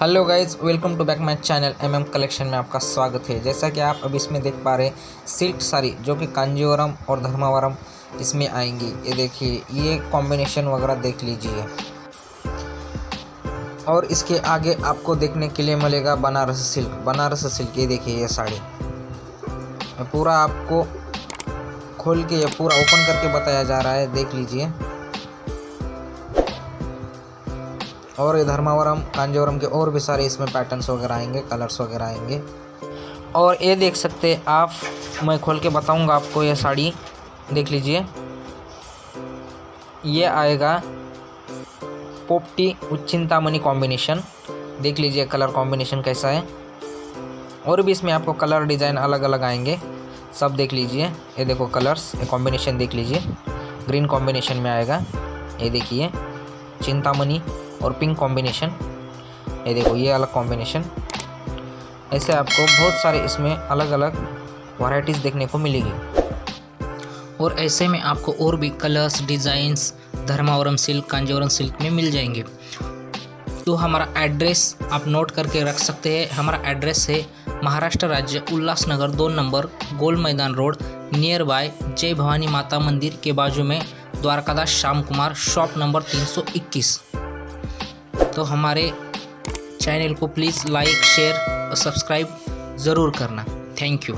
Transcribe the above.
Hello guys welcome to back my channel M M collection में आपका स्वागत है। जैसा कि आप अब इसमें देख पा रहे हैं, सिल्क साड़ी जो कि कांजीवरम और धर्मावरम इसमें आएँगी। ये देखिए, ये कॉम्बिनेशन वगैरह देख लीजिए। और इसके आगे आपको देखने के लिए मिलेगा बनारस सिल्क। बनारस सिल्क, ये देखिए ये साड़ी। पूरा आपको खोल के या पूरा ओपन करके बताया जा रहा है, देख लीजिए। और ये धर्मावरम, कांजीवरम के और भी सारे इसमें पैटर्न्स वगैरह आएँगे कलर्स वगैरह आएँगे। और ये देख सकते आप, मैं खोल के बताऊँगा आपको ये साड़ी। देख लीजिए। ये आएगा पोपटी उच्चिंतामणि कॉम्बिनेशन देख लीजिए कलर कॉम्बिनेशन कैसा है। और भी इसमें आपको कलर डिज़ाइन अलग अलग आएँगे। सब देख लीजिए। ये देखो कलर्स ये कॉम्बिनेशन देख लीजिए। ग्रीन कॉम्बिनेशन में आएगा। ये देखिए, चिंतामणि। और पिंक कॉम्बिनेशन ये देखो, ये अलग कॉम्बिनेशन ऐसे आपको बहुत सारे इसमें अलग अलग वैरायटीज़ देखने को मिलेगी। और ऐसे में आपको और भी colours designs Dharmavaram silk Kanjeevaram silk में मिल जाएँगे। तो हमारा एड्रेस आप नोट करके रख सकते हैं। हमारा एड्रेस है महाराष्ट्र राज्य, उल्लासनगर, दो नंबर, गोल मैदान रोड नियर बाय जय भवानी माता मंदिर के बाजू में, द्वारकादास श्याम कुमार शॉप नंबर 321 तो हमारे चैनल को प्लीज़ लाइक शेयर और सब्सक्राइब ज़रूर करना। Thank you.